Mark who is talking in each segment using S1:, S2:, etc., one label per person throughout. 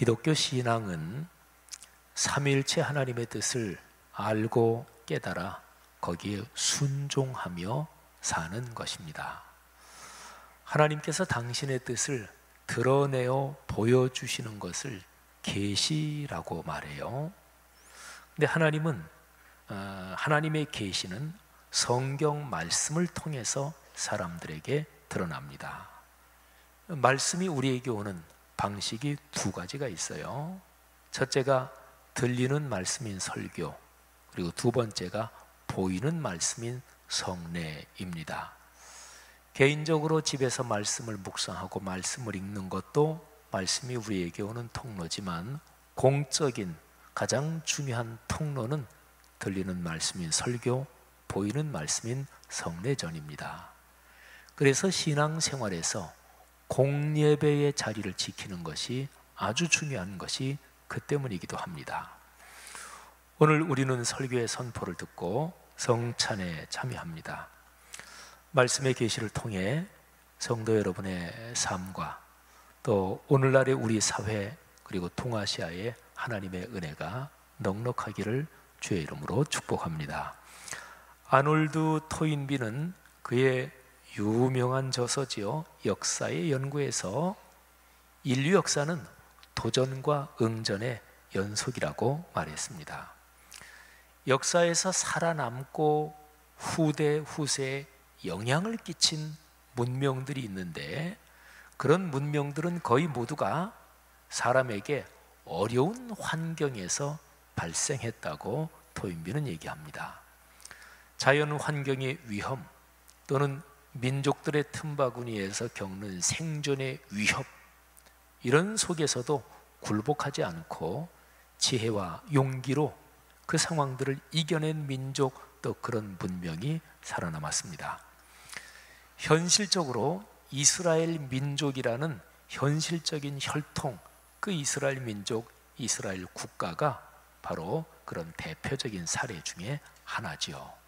S1: 기독교 신앙은 삼일체 하나님의 뜻을 알고 깨달아 거기에 순종하며 사는 것입니다. 하나님께서 당신의 뜻을 드러내어 보여주시는 것을 계시라고 말해요. 근데 하나님은 어, 하나님의 계시는 성경 말씀을 통해서 사람들에게 드러납니다. 말씀이 우리에게 오는 방식이 두 가지가 있어요. 첫째가 들리는 말씀인 설교, 그리고 두 번째가 보이는 말씀인 성례입니다. 개인적으로 집에서 말씀을 묵상하고 말씀을 읽는 것도 말씀이 우리에게 오는 통로지만 공적인 가장 중요한 통로는 들리는 말씀인 설교, 보이는 말씀인 성례전입니다. 그래서 신앙생활에서 공예배의 자리를 지키는 것이 아주 중요한 것이 그 때문이기도 합니다. 오늘 우리는 설교의 선포를 듣고 성찬에 참여합니다. 말씀의 계시를 통해 성도 여러분의 삶과 또 오늘날의 우리 사회 그리고 동아시아의 하나님의 은혜가 넉넉하기를 주의 이름으로 축복합니다. 아놀드 토인비는 그의 유명한 저서지요 역사의 연구에서 인류 역사는 도전과 응전의 연속이라고 말했습니다. 역사에서 살아남고 후대 후세에 영향을 끼친 문명들이 있는데 그런 문명들은 거의 모두가 사람에게 어려운 환경에서 발생했다고 토인비는 얘기합니다. 자연 환경의 위험 또는 민족들의 틈바구니에서 겪는 생존의 위협 이런 속에서도 굴복하지 않고 지혜와 용기로 그 상황들을 이겨낸 민족 또 그런 문명이 살아남았습니다. 현실적으로 이스라엘 민족이라는 현실적인 혈통, 그 이스라엘 민족, 이스라엘 국가가 바로 그런 대표적인 사례 중에 하나지요.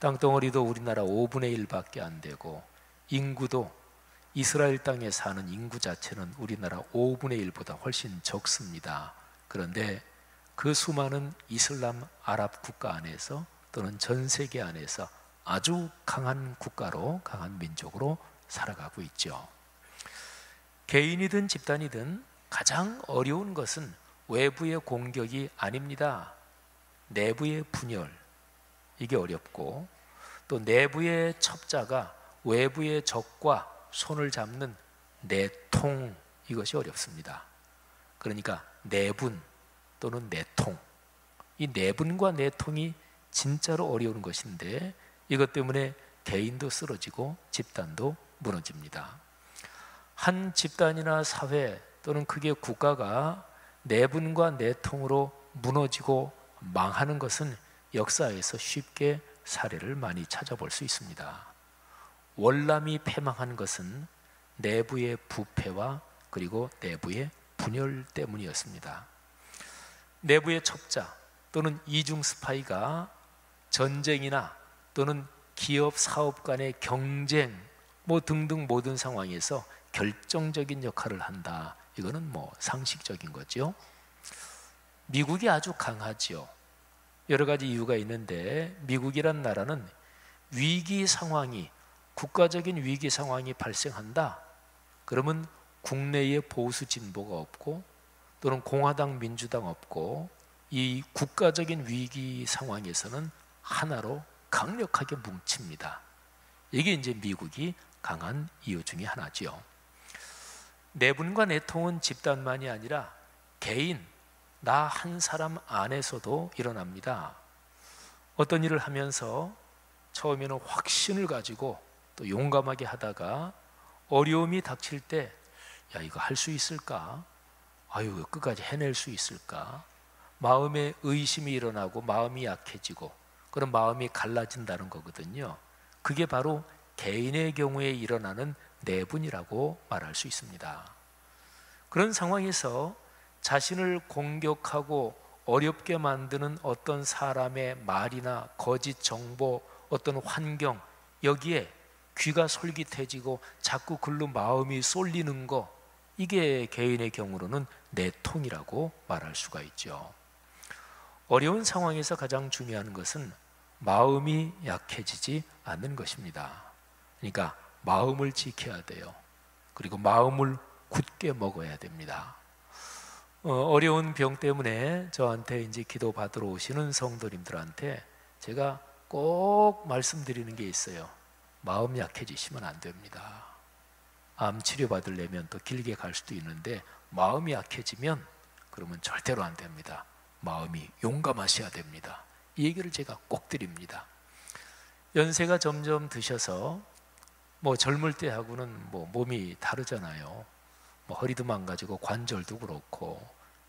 S1: 땅덩어리도 우리나라 5분의 1밖에 안 되고 인구도 이스라엘 땅에 사는 인구 자체는 우리나라 5분의 1보다 훨씬 적습니다. 그런데 그 수많은 이슬람 아랍 국가 안에서 또는 전 세계 안에서 아주 강한 국가로 강한 민족으로 살아가고 있죠. 개인이든 집단이든 가장 어려운 것은 외부의 공격이 아닙니다. 내부의 분열, 이게 어렵고 또 내부의 첩자가 외부의 적과 손을 잡는 내통 이것이 어렵습니다. 그러니까 내분 또는 내통 이 내분과 내통이 진짜로 어려운 것인데 이것 때문에 개인도 쓰러지고 집단도 무너집니다. 한 집단이나 사회 또는 크게 국가가 내분과 내통으로 무너지고 망하는 것은 역사에서 쉽게 사례를 많이 찾아볼 수 있습니다. 월남이 패망한 것은 내부의 부패와 그리고 내부의 분열 때문이었습니다. 내부의 첩자 또는 이중 스파이가 전쟁이나 또는 기업 사업 간의 경쟁 뭐 등등 모든 상황에서 결정적인 역할을 한다. 이거는 뭐 상식적인 거죠. 미국이 아주 강하지요. 여러 가지 이유가 있는데 미국이란 나라는 위기 상황이 국가적인 위기 상황이 발생한다. 그러면 국내에 보수 진보가 없고 또는 공화당 민주당 없고 이 국가적인 위기 상황에서는 하나로 강력하게 뭉칩니다. 이게 이제 미국이 강한 이유 중에 하나지요. 내분과 내통은 집단만이 아니라 개인 나 한 사람 안에서도 일어납니다. 어떤 일을 하면서 처음에는 확신을 가지고 또 용감하게 하다가 어려움이 닥칠 때, 야, 이거 할 수 있을까? 아유, 끝까지 해낼 수 있을까? 마음에 의심이 일어나고 마음이 약해지고 그런 마음이 갈라진다는 거거든요. 그게 바로 개인의 경우에 일어나는 내분이라고 말할 수 있습니다. 그런 상황에서 자신을 공격하고 어렵게 만드는 어떤 사람의 말이나 거짓 정보, 어떤 환경, 여기에 귀가 솔깃해지고 자꾸 글로 마음이 쏠리는 거, 이게 개인의 경우로는 내통이라고 말할 수가 있죠. 어려운 상황에서 가장 중요한 것은 마음이 약해지지 않는 것입니다. 그러니까 마음을 지켜야 돼요. 그리고 마음을 굳게 먹어야 됩니다. 어, 려운 병 때문에 저한테 이제 기도 받으러 오시는 성도님들한테 제가 꼭 말씀드리는 게 있어요. 마음 약해지시면 안 됩니다. 암 치료 받으려면 또 길게 갈 수도 있는데 마음이 약해지면 그러면 절대로 안 됩니다. 마음이 용감하셔야 됩니다. 이 얘기를 제가 꼭 드립니다. 연세가 점점 드셔서 뭐 젊을 때하고는 뭐 몸이 다르잖아요. 뭐 허리도 망가지고 관절도 그렇고.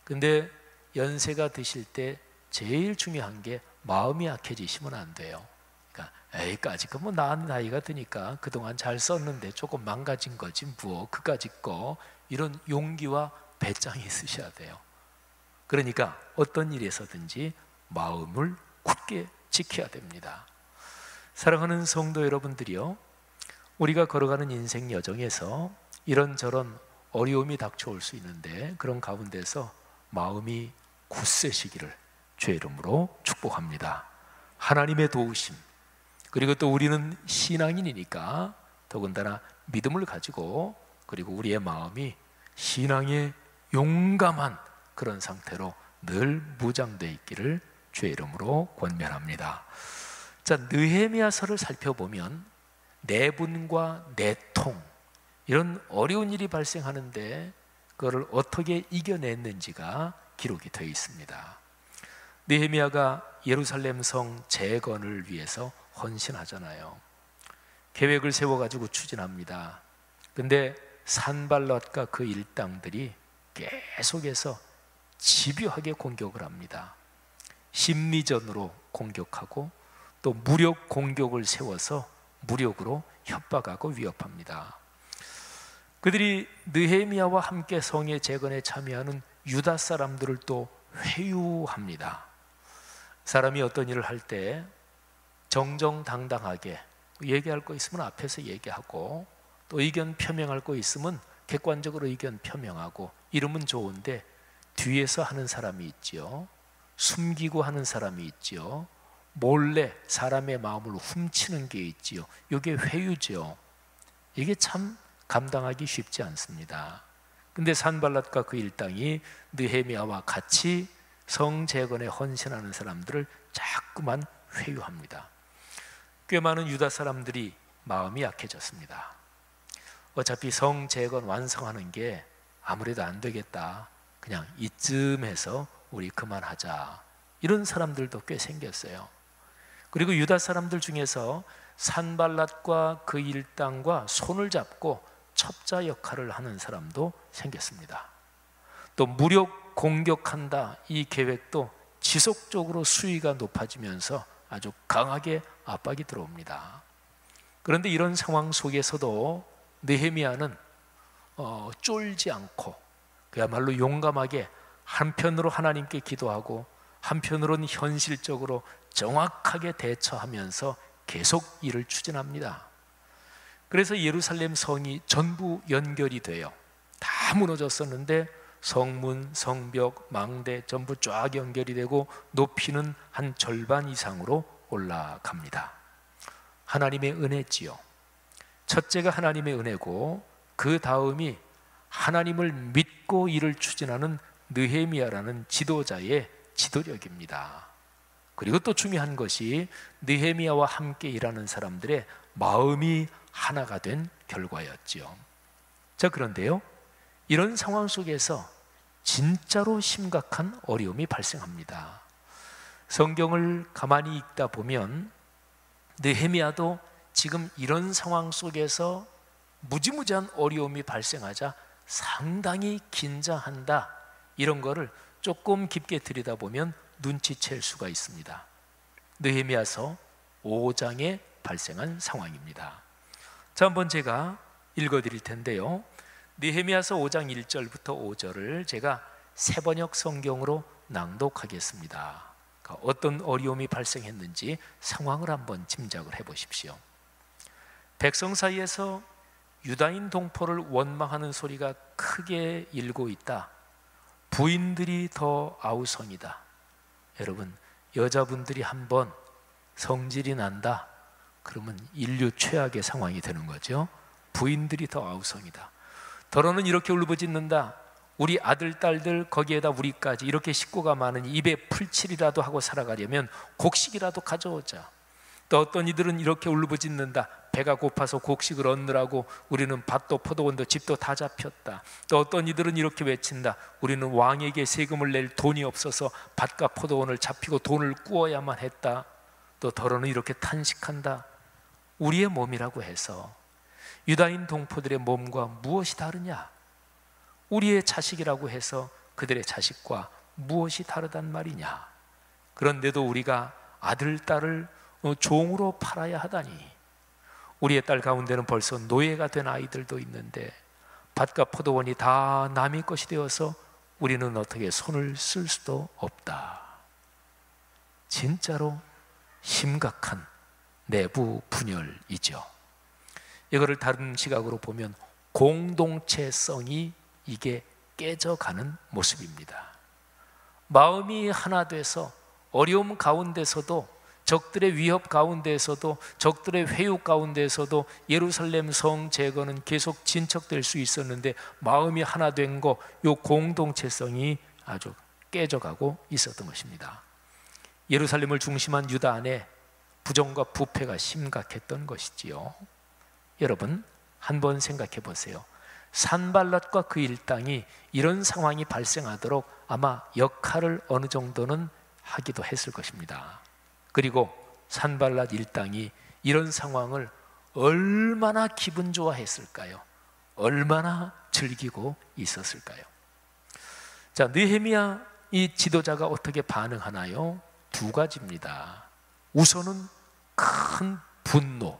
S1: 근데 연세가 드실 때 제일 중요한 게 마음이 약해지시면 안 돼요. 그러니까 에이까지 그뭐 나은 나이가 드니까 그동안 잘 썼는데 조금 망가진 거지 뭐 그까지 거 이런 용기와 배짱이 있으셔야 돼요. 그러니까 어떤 일에서든지 마음을 굳게 지켜야 됩니다. 사랑하는 성도 여러분들이요. 우리가 걸어가는 인생 여정에서 이런저런 어려움이 닥쳐올 수 있는데 그런 가운데서 마음이 굳세시기를 주의 이름으로 축복합니다. 하나님의 도우심 그리고 또 우리는 신앙인이니까 더군다나 믿음을 가지고 그리고 우리의 마음이 신앙의 용감한 그런 상태로 늘 무장되어 있기를 주의 이름으로 권면합니다. 자, 느헤미야서를 살펴보면 내분과 내통 이런 어려운 일이 발생하는데 그거를 어떻게 이겨냈는지가 기록이 되어 있습니다. 느헤미야가 예루살렘 성 재건을 위해서 헌신하잖아요. 계획을 세워 가지고 추진합니다. 근데 산발럿과 그 일당들이 계속해서 집요하게 공격을 합니다. 심리전으로 공격하고 또 무력 공격을 세워서 무력으로 협박하고 위협합니다. 그들이 느헤미야와 함께 성의 재건에 참여하는 유다 사람들을 또 회유합니다. 사람이 어떤 일을 할 때 정정당당하게 얘기할 거 있으면 앞에서 얘기하고 또 의견 표명할 거 있으면 객관적으로 의견 표명하고 이러면 좋은데 뒤에서 하는 사람이 있지요. 숨기고 하는 사람이 있지요. 몰래 사람의 마음을 훔치는 게 있지요. 이게 회유죠. 이게 참 감당하기 쉽지 않습니다. 근데 산발랏과 그 일당이 느헤미야와 같이 성재건에 헌신하는 사람들을 자꾸만 회유합니다. 꽤 많은 유다 사람들이 마음이 약해졌습니다. 어차피 성재건 완성하는 게 아무래도 안 되겠다. 그냥 이쯤에서 우리 그만하자. 이런 사람들도 꽤 생겼어요. 그리고 유다 사람들 중에서 산발랏과 그 일당과 손을 잡고 첩자 역할을 하는 사람도 생겼습니다. 또 무력 공격한다 이 계획도 지속적으로 수위가 높아지면서 아주 강하게 압박이 들어옵니다. 그런데 이런 상황 속에서도 느헤미야는 어, 쫄지 않고 그야말로 용감하게 한편으로 하나님께 기도하고 한편으로는 현실적으로 정확하게 대처하면서 계속 일을 추진합니다. 그래서 예루살렘 성이 전부 연결이 돼요. 다 무너졌었는데 성문, 성벽, 망대 전부 쫙 연결이 되고 높이는 한 절반 이상으로 올라갑니다. 하나님의 은혜지요. 첫째가 하나님의 은혜고 그 다음이 하나님을 믿고 일을 추진하는 느헤미야라는 지도자의 지도력입니다. 그리고 또 중요한 것이 느헤미야와 함께 일하는 사람들의 마음이 하나가 된 결과였지요. 자, 그런데요. 이런 상황 속에서 진짜로 심각한 어려움이 발생합니다. 성경을 가만히 읽다 보면 느헤미야도 지금 이런 상황 속에서 무지무지한 어려움이 발생하자 상당히 긴장한다. 이런 거를 조금 깊게 들여다보면 눈치챌 수가 있습니다. 느헤미야서 5장에 발생한 상황입니다. 자, 한번 제가 읽어 드릴 텐데요. 느헤미야서 5장 1절부터 5절을 제가 세 번역 성경으로 낭독하겠습니다. 그러니까 어떤 어려움이 발생했는지 상황을 한번 짐작을 해 보십시오. 백성 사이에서 유다인 동포를 원망하는 소리가 크게 일고 있다. 부인들이 더 아우성이다. 여러분, 여자분들이 한번 성질이 난다. 그러면 인류 최악의 상황이 되는 거죠. 부인들이 더 아우성이다. 더러는 이렇게 울부짖는다. 우리 아들, 딸들, 거기에다 우리까지 이렇게 식구가 많은 입에 풀칠이라도 하고 살아가려면 곡식이라도 가져오자. 또 어떤 이들은 이렇게 울부짖는다. 배가 고파서 곡식을 얻느라고 우리는 밭도 포도원도 집도 다 잡혔다. 또 어떤 이들은 이렇게 외친다. 우리는 왕에게 세금을 낼 돈이 없어서 밭과 포도원을 잡히고 돈을 꾸어야만 했다. 또 더러는 이렇게 탄식한다. 우리의 몸이라고 해서 유다인 동포들의 몸과 무엇이 다르냐? 우리의 자식이라고 해서 그들의 자식과 무엇이 다르단 말이냐? 그런데도 우리가 아들, 딸을 종으로 팔아야 하다니. 우리의 딸 가운데는 벌써 노예가 된 아이들도 있는데 밭과 포도원이 다 남의 것이 되어서 우리는 어떻게 손을 쓸 수도 없다. 진짜로 심각한 내부 분열이죠. 이거를 다른 시각으로 보면 공동체성이 이게 깨져가는 모습입니다. 마음이 하나 돼서 어려움 가운데서도 적들의 위협 가운데서도 적들의 회유 가운데서도 예루살렘 성 제거는 계속 진척될 수 있었는데 마음이 하나 된 거 요 공동체성이 아주 깨져가고 있었던 것입니다. 예루살렘을 중심한 유다 안에 부정과 부패가 심각했던 것이지요. 여러분 한번 생각해 보세요. 산발랏과 그 일당이 이런 상황이 발생하도록 아마 역할을 어느 정도는 하기도 했을 것입니다. 그리고 산발랏 일당이 이런 상황을 얼마나 기분 좋아했을까요? 얼마나 즐기고 있었을까요? 자, 느헤미야 이 지도자가 어떻게 반응하나요? 두 가지입니다. 우선은 큰 분노.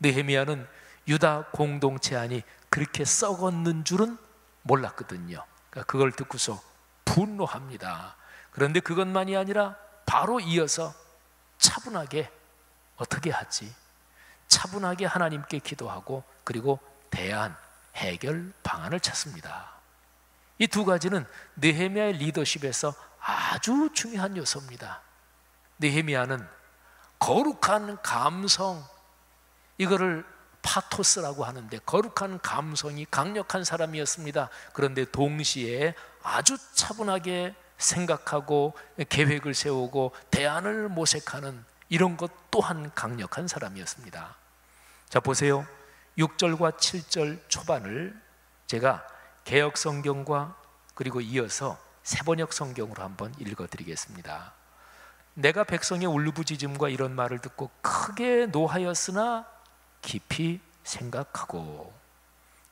S1: 느헤미야는 유다 공동체 안이 그렇게 썩었는 줄은 몰랐거든요. 그러니까 그걸 듣고서 분노합니다. 그런데 그것만이 아니라 바로 이어서 차분하게 어떻게 하지? 차분하게 하나님께 기도하고 그리고 대안, 해결 방안을 찾습니다. 이 두 가지는 느헤미야의 리더십에서 아주 중요한 요소입니다. 느헤미야는 거룩한 감성 이거를 파토스라고 하는데 거룩한 감성이 강력한 사람이었습니다. 그런데 동시에 아주 차분하게 생각하고 계획을 세우고 대안을 모색하는 이런 것 또한 강력한 사람이었습니다. 자, 보세요. 6절과 7절 초반을 제가 개혁 성경과 그리고 이어서 세번역 성경으로 한번 읽어 드리겠습니다. 내가 백성의 울부짖음과 이런 말을 듣고 크게 노하였으나 깊이 생각하고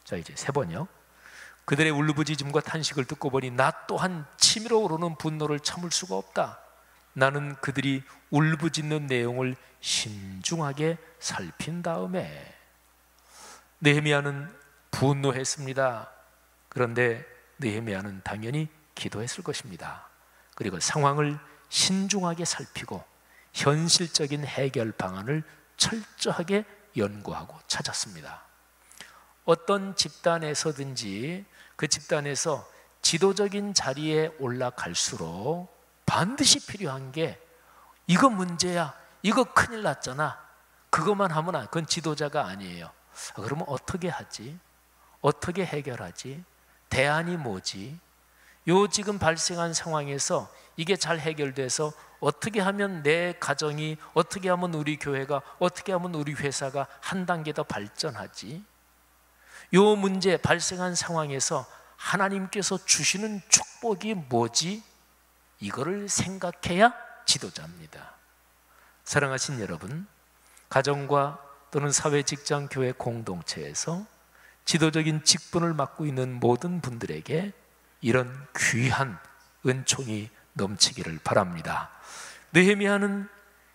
S1: 자 이제 세 번요. 그들의 울부짖음과 탄식을 듣고 보니 나 또한 치밀어 오르는 분노를 참을 수가 없다. 나는 그들이 울부짖는 내용을 신중하게 살핀 다음에 느헤미야는 분노했습니다. 그런데 느헤미야는 당연히 기도했을 것입니다. 그리고 상황을 신중하게 살피고 현실적인 해결 방안을 철저하게 연구하고 찾았습니다. 어떤 집단에서든지 그 집단에서 지도적인 자리에 올라갈수록 반드시 필요한 게 이거 문제야. 이거 큰일 났잖아. 그것만 하면 안, 그건 지도자가 아니에요. 그러면 어떻게 하지? 어떻게 해결하지? 대안이 뭐지? 요 지금 발생한 상황에서 이게 잘 해결돼서 어떻게 하면 내 가정이 어떻게 하면 우리 교회가 어떻게 하면 우리 회사가 한 단계 더 발전하지? 요 문제 발생한 상황에서 하나님께서 주시는 축복이 뭐지? 이거를 생각해야 지도자입니다. 사랑하신 여러분, 가정과 또는 사회 직장 교회 공동체에서 지도적인 직분을 맡고 있는 모든 분들에게 이런 귀한 은총이 넘치기를 바랍니다. 느헤미야는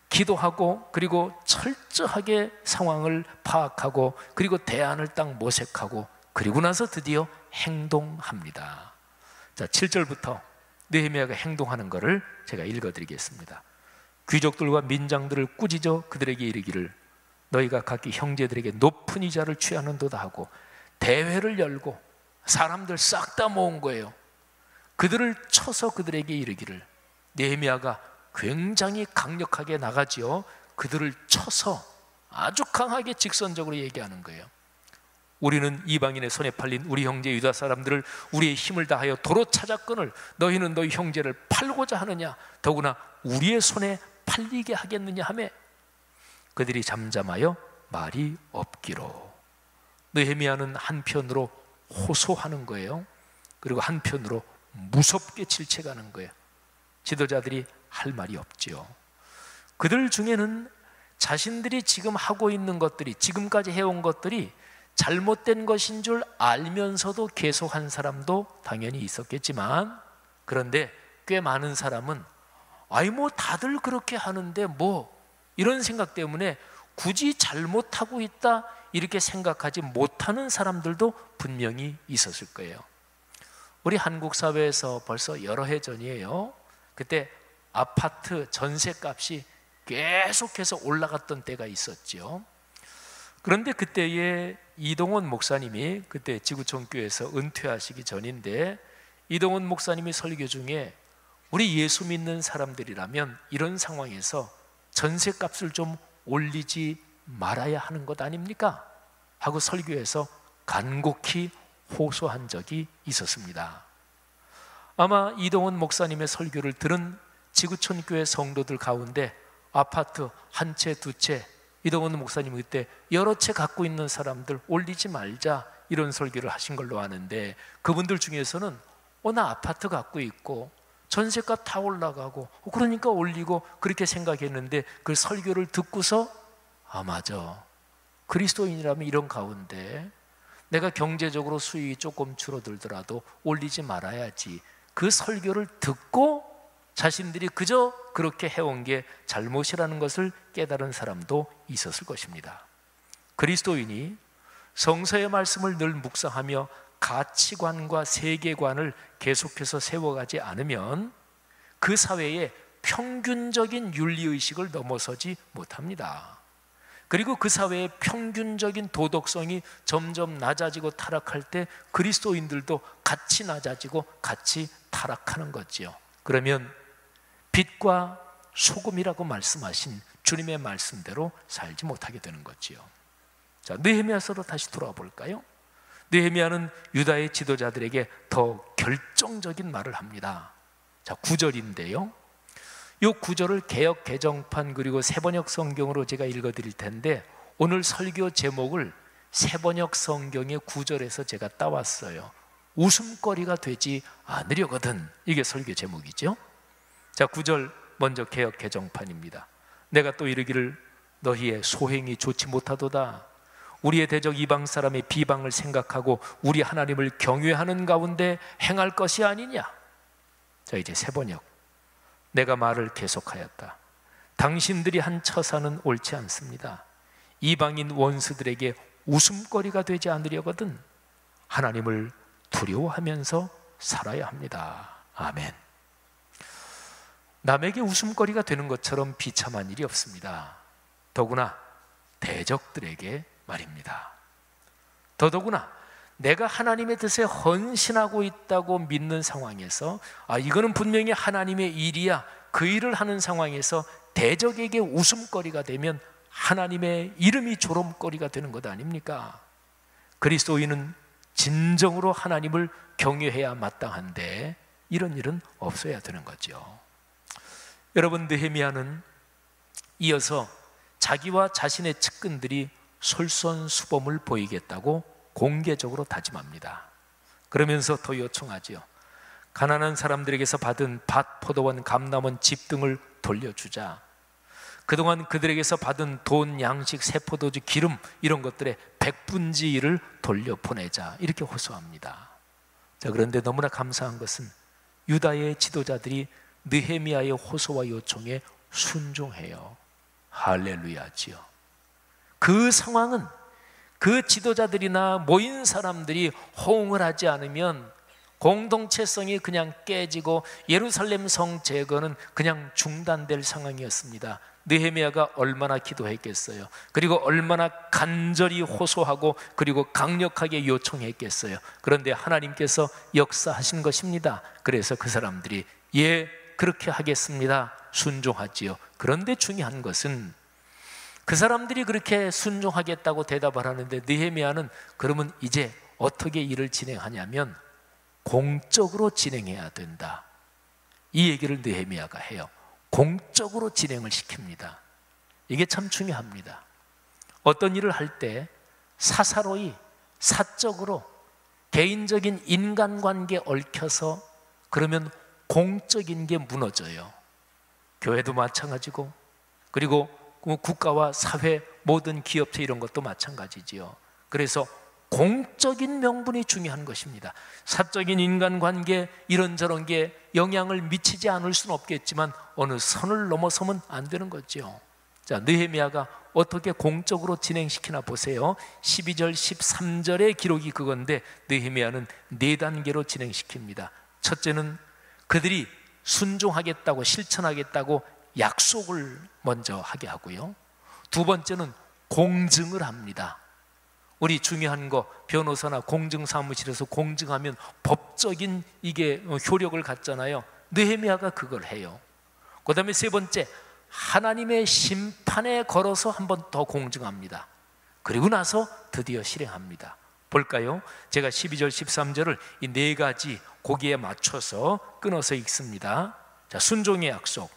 S1: 기도하고 그리고 철저하게 상황을 파악하고 그리고 대안을 딱 모색하고 그리고 나서 드디어 행동합니다. 자, 7절부터 느헤미야가 행동하는 것을 제가 읽어 드리겠습니다. 귀족들과 민장들을 꾸짖어 그들에게 이르기를 너희가 각기 형제들에게 높은 이자를 취하는도다 하고 대회를 열고 사람들 싹 다 모은 거예요. 그들을 쳐서 그들에게 이르기를 네헤미야가 굉장히 강력하게 나가지요. 그들을 쳐서 아주 강하게 직선적으로 얘기하는 거예요. 우리는 이방인의 손에 팔린 우리 형제 유다 사람들을 우리의 힘을 다하여 도로 찾아 끊을 너희는 너희 형제를 팔고자 하느냐 더구나 우리의 손에 팔리게 하겠느냐 하매 그들이 잠잠하여 말이 없기로 느헤미야는 한편으로 호소하는 거예요. 그리고 한편으로 무섭게 질책하는 거예요. 지도자들이 할 말이 없지요. 그들 중에는 자신들이 지금 하고 있는 것들이 지금까지 해온 것들이 잘못된 것인 줄 알면서도 계속 한 사람도 당연히 있었겠지만 그런데 꽤 많은 사람은 아이 뭐 다들 그렇게 하는데 뭐 이런 생각 때문에 굳이 잘못하고 있다 이렇게 생각하지 못하는 사람들도 분명히 있었을 거예요. 우리 한국 사회에서 벌써 여러 해 전이에요. 그때 아파트 전세 값이 계속해서 올라갔던 때가 있었죠. 그런데 그때에 이동원 목사님이 그때 지구촌 교회에서 은퇴하시기 전인데 이동원 목사님이 설교 중에 우리 예수 믿는 사람들이라면 이런 상황에서 전세 값을 좀 올리지 말아야 하는 것 아닙니까? 하고 설교에서 간곡히 호소한 적이 있었습니다. 아마 이동원 목사님의 설교를 들은 지구촌 교회 성도들 가운데 아파트 한 채, 두 채, 이동원 목사님 그때 여러 채 갖고 있는 사람들 올리지 말자 이런 설교를 하신 걸로 아는데 그분들 중에서는 어, 나 아파트 갖고 있고 전세값 다 올라가고 어, 그러니까 올리고 그렇게 생각했는데 그 설교를 듣고서 아 맞아 그리스도인이라면 이런 가운데 내가 경제적으로 수익이 조금 줄어들더라도 올리지 말아야지 그 설교를 듣고 자신들이 그저 그렇게 해온 게 잘못이라는 것을 깨달은 사람도 있었을 것입니다. 그리스도인이 성서의 말씀을 늘 묵상하며 가치관과 세계관을 계속해서 세워가지 않으면 그 사회에 평균적인 윤리의식을 넘어서지 못합니다. 그리고 그 사회의 평균적인 도덕성이 점점 낮아지고 타락할 때 그리스도인들도 같이 낮아지고 같이 타락하는 거지요. 그러면 빛과 소금이라고 말씀하신 주님의 말씀대로 살지 못하게 되는 거지요. 자, 느헤미야서로 다시 돌아와 볼까요? 느헤미야는 유다의 지도자들에게 더 결정적인 말을 합니다. 자, 9절인데요. 이 9절을 개혁 개정판 그리고 세번역 성경으로 제가 읽어 드릴 텐데 오늘 설교 제목을 세번역 성경의 9절에서 제가 따왔어요. 웃음거리가 되지 않으려거든. 이게 설교 제목이죠. 자, 9절 먼저 개혁 개정판입니다. 내가 또 이르기를 너희의 소행이 좋지 못하도다. 우리의 대적 이방 사람의 비방을 생각하고 우리 하나님을 경외하는 가운데 행할 것이 아니냐. 자, 이제 세 번역. 내가 말을 계속하였다. 당신들이 한 처사는 옳지 않습니다. 이방인 원수들에게 웃음거리가 되지 않으려거든 하나님을 두려워하면서 살아야 합니다. 아멘. 남에게 웃음거리가 되는 것처럼 비참한 일이 없습니다. 더구나 대적들에게 말입니다. 더더구나 내가 하나님의 뜻에 헌신하고 있다고 믿는 상황에서 아 이거는 분명히 하나님의 일이야 그 일을 하는 상황에서 대적에게 웃음거리가 되면 하나님의 이름이 조롱거리가 되는 것 아닙니까? 그리스도인은 진정으로 하나님을 경외해야 마땅한데 이런 일은 없어야 되는 거죠. 여러분 느헤미야는 이어서 자기와 자신의 측근들이 솔선수범을 보이겠다고 공개적으로 다짐합니다. 그러면서 더 요청하지요. 가난한 사람들에게서 받은 밭, 포도원, 감남원, 집 등을 돌려주자. 그동안 그들에게서 받은 돈, 양식, 세포도주, 기름 이런 것들의 백분지 일을 돌려보내자 이렇게 호소합니다. 자 그런데 너무나 감사한 것은 유다의 지도자들이 느헤미야의 호소와 요청에 순종해요. 할렐루야지요. 그 상황은 그 지도자들이나 모인 사람들이 호응을 하지 않으면 공동체성이 그냥 깨지고 예루살렘 성 제거는 그냥 중단될 상황이었습니다. 느헤미야가 얼마나 기도했겠어요. 그리고 얼마나 간절히 호소하고 그리고 강력하게 요청했겠어요. 그런데 하나님께서 역사하신 것입니다. 그래서 그 사람들이 예 그렇게 하겠습니다. 순종하지요. 그런데 중요한 것은 그 사람들이 그렇게 순종하겠다고 대답을 하는데 느헤미야는 그러면 이제 어떻게 일을 진행하냐면 공적으로 진행해야 된다. 이 얘기를 느헤미야가 해요. 공적으로 진행을 시킵니다. 이게 참 중요합니다. 어떤 일을 할 때 사사로이 사적으로 개인적인 인간관계 얽혀서 그러면 공적인 게 무너져요. 교회도 마찬가지고 그리고 국가와 사회 모든 기업체 이런 것도 마찬가지지요. 그래서 공적인 명분이 중요한 것입니다. 사적인 인간관계 이런저런 게 영향을 미치지 않을 수는 없겠지만 어느 선을 넘어서면 안 되는 거죠. 자, 느헤미야가 어떻게 공적으로 진행시키나 보세요. 12절, 13절의 기록이 그건데 느헤미야는 네 단계로 진행시킵니다. 첫째는 그들이 순종하겠다고 실천하겠다고 약속을 먼저 하게 하고요. 두 번째는 공증을 합니다. 우리 중요한 거 변호사나 공증 사무실에서 공증하면 법적인 이게 효력을 갖잖아요. 느헤미야가 그걸 해요. 그다음에 세 번째 하나님의 심판에 걸어서 한 번 더 공증합니다. 그리고 나서 드디어 실행합니다. 볼까요? 제가 12절 13절을 이 네 가지 고기에 맞춰서 끊어서 읽습니다. 자, 순종의 약속.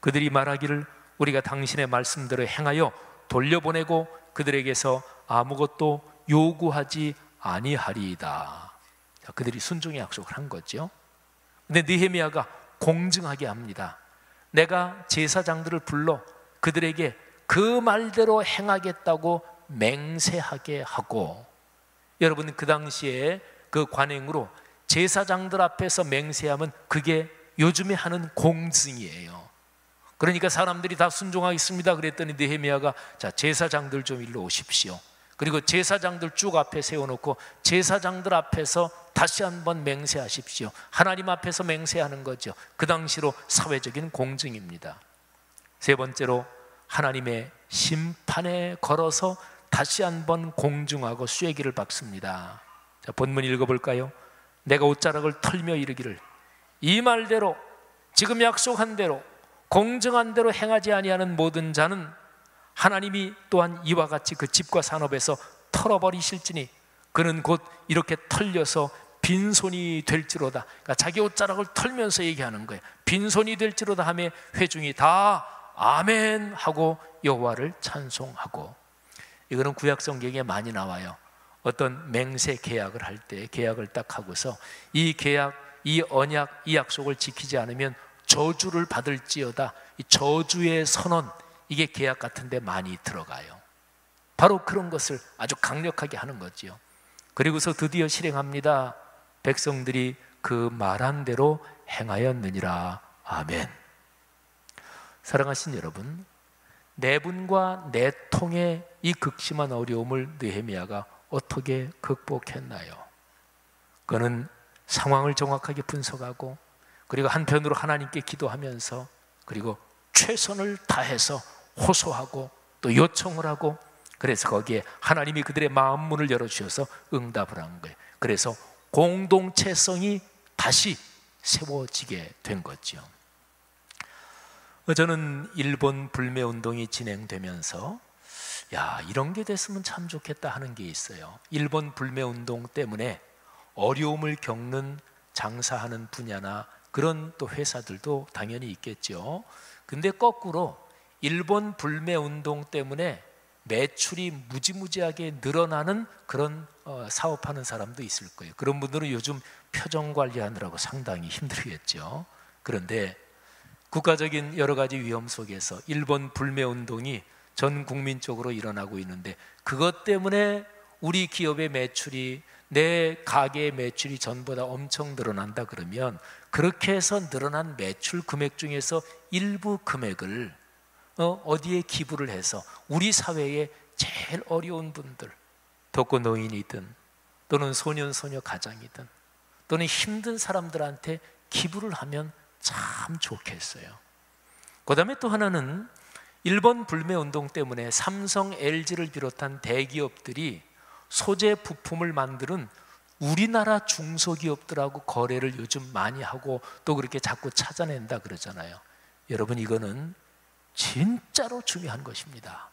S1: 그들이 말하기를 우리가 당신의 말씀대로 행하여 돌려보내고 그들에게서 아무것도 요구하지 아니하리이다. 자, 그들이 순종의 약속을 한 거죠. 근데 느헤미야가 공증하게 합니다. 내가 제사장들을 불러 그들에게 그 말대로 행하겠다고 맹세하게 하고 여러분 그 당시에 그 관행으로 제사장들 앞에서 맹세하면 그게 요즘에 하는 공증이에요. 그러니까 사람들이 다 순종하겠습니다. 그랬더니 느헤미야가 자 제사장들 좀 일로 오십시오. 그리고 제사장들 쭉 앞에 세워놓고 제사장들 앞에서 다시 한번 맹세하십시오. 하나님 앞에서 맹세하는 거죠. 그 당시로 사회적인 공증입니다. 세 번째로 하나님의 심판에 걸어서 다시 한번 공중하고 쐐기를 박습니다. 자, 본문 읽어볼까요? 내가 옷자락을 털며 이르기를 이 말대로 지금 약속한 대로 공정한 대로 행하지 아니하는 모든 자는 하나님이 또한 이와 같이 그 집과 산업에서 털어버리실지니 그는 곧 이렇게 털려서 빈손이 될지로다. 그러니까 자기 옷자락을 털면서 얘기하는 거예요. 빈손이 될지로다 하며 회중이 다 아멘 하고 여호와를 찬송하고 이거는 구약 성경에 많이 나와요. 어떤 맹세 계약을 할 때 계약을 딱 하고서 이 계약, 이 언약, 이 약속을 지키지 않으면 저주를 받을지어다. 이 저주의 선언 이게 계약 같은데 많이 들어가요. 바로 그런 것을 아주 강력하게 하는 거지요. 그리고서 드디어 실행합니다. 백성들이 그 말한 대로 행하였느니라. 아멘. 사랑하신 여러분, 내분과 내통의 이 극심한 어려움을 느헤미야가 어떻게 극복했나요? 그는 상황을 정확하게 분석하고 그리고 한편으로 하나님께 기도하면서 그리고 최선을 다해서 호소하고 또 요청을 하고 그래서 거기에 하나님이 그들의 마음 문을 열어주셔서 응답을 한 거예요. 그래서 공동체성이 다시 세워지게 된 거죠. 저는 일본 불매 운동이 진행되면서 야 이런 게 됐으면 참 좋겠다 하는 게 있어요. 일본 불매 운동 때문에 어려움을 겪는 장사하는 분야나 그런 또 회사들도 당연히 있겠죠. 근데 거꾸로 일본 불매 운동 때문에 매출이 무지무지하게 늘어나는 그런 어, 사업하는 사람도 있을 거예요. 그런 분들은 요즘 표정 관리하느라고 상당히 힘들겠죠. 그런데 국가적인 여러 가지 위험 속에서 일본 불매 운동이 전 국민적으로 일어나고 있는데 그것 때문에 우리 기업의 매출이 내 가게의 매출이 전보다 엄청 늘어난다 그러면 그렇게 해서 늘어난 매출 금액 중에서 일부 금액을 어, 디에 기부를 해서 우리 사회에 제일 어려운 분들 독거 노인이든 또는 소년 소녀 가장이든 또는 힘든 사람들한테 기부를 하면 참 좋겠어요. 그 다음에 또 하나는 일본 불매 운동 때문에 삼성, LG를 비롯한 대기업들이 소재 부품을 만드는 우리나라 중소기업들하고 거래를 요즘 많이 하고 또 그렇게 자꾸 찾아낸다 그러잖아요. 여러분 이거는 진짜로 중요한 것입니다.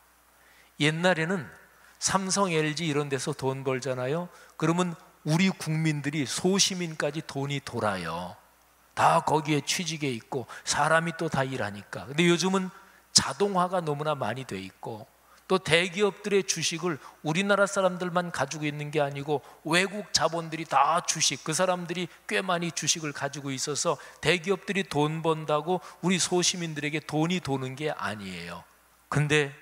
S1: 옛날에는 삼성, LG 이런 데서 돈 벌잖아요. 그러면 우리 국민들이 소시민까지 돈이 돌아요. 다 거기에 취직해 있고 사람이 또 다 일하니까. 근데 요즘은 자동화가 너무나 많이 돼 있고 또 대기업들의 주식을 우리나라 사람들만 가지고 있는 게 아니고 외국 자본들이 다 주식, 그 사람들이 꽤 많이 주식을 가지고 있어서 대기업들이 돈 번다고 우리 소시민들에게 돈이 도는 게 아니에요. 근데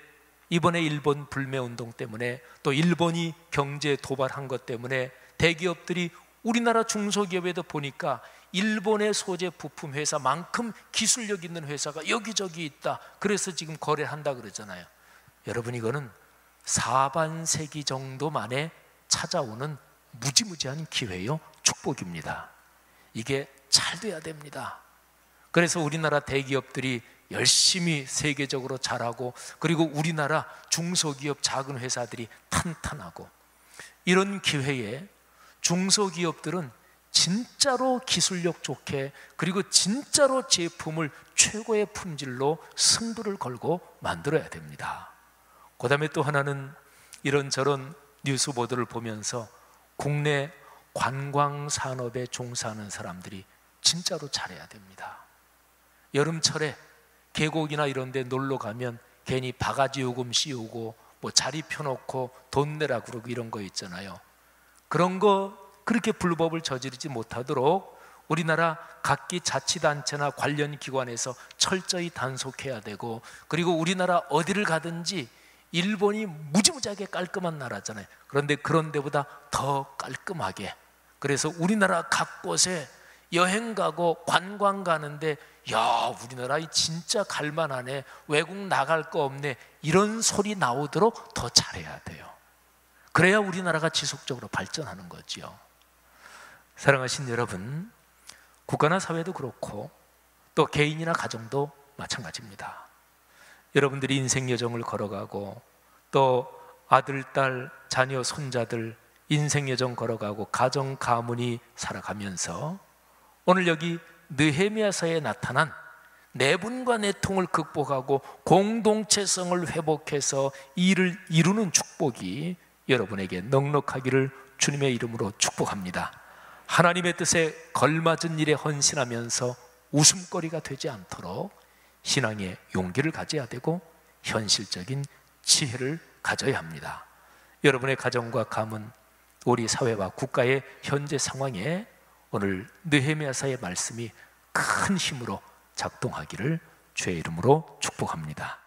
S1: 이번에 일본 불매 운동 때문에 또 일본이 경제 도발한 것 때문에 대기업들이 우리나라 중소기업에도 보니까 일본의 소재 부품 회사만큼 기술력 있는 회사가 여기저기 있다. 그래서 지금 거래한다 그러잖아요. 여러분 이거는 사반세기 정도 만에 찾아오는 무지무지한 기회요 축복입니다. 이게 잘 돼야 됩니다. 그래서 우리나라 대기업들이 열심히 세계적으로 잘하고 그리고 우리나라 중소기업 작은 회사들이 탄탄하고 이런 기회에 중소기업들은 진짜로 기술력 좋게 그리고 진짜로 제품을 최고의 품질로 승부를 걸고 만들어야 됩니다. 그 다음에 또 하나는 이런저런 뉴스 보도를 보면서 국내 관광 산업에 종사하는 사람들이 진짜로 잘해야 됩니다. 여름철에 계곡이나 이런 데 놀러 가면 괜히 바가지 요금 씌우고 뭐 자리 펴놓고 돈 내라 그러고 이런 거 있잖아요. 그런 거 그렇게 불법을 저지르지 못하도록 우리나라 각기 자치단체나 관련 기관에서 철저히 단속해야 되고 그리고 우리나라 어디를 가든지 일본이 무지무지하게 깔끔한 나라잖아요. 그런데 그런 데보다 더 깔끔하게. 그래서 우리나라 각 곳에 여행 가고 관광 가는데 야, 우리나라 진짜 갈만하네. 외국 나갈 거 없네. 이런 소리 나오도록 더 잘해야 돼요. 그래야 우리나라가 지속적으로 발전하는 거지요. 사랑하신 여러분, 국가나 사회도 그렇고 또 개인이나 가정도 마찬가지입니다. 여러분들이 인생 여정을 걸어가고 또 아들, 딸, 자녀, 손자들 인생 여정 걸어가고 가정 가문이 살아가면서 오늘 여기 느헤미야서에 나타난 내분과 내통을 극복하고 공동체성을 회복해서 일을 이루는 축복이 여러분에게 넉넉하기를 주님의 이름으로 축복합니다. 하나님의 뜻에 걸맞은 일에 헌신하면서 웃음거리가 되지 않도록 신앙의 용기를 가져야 되고 현실적인 지혜를 가져야 합니다. 여러분의 가정과 가문, 우리 사회와 국가의 현재 상황에 오늘 느헤미야서의 말씀이 큰 힘으로 작동하기를 주의 이름으로 축복합니다.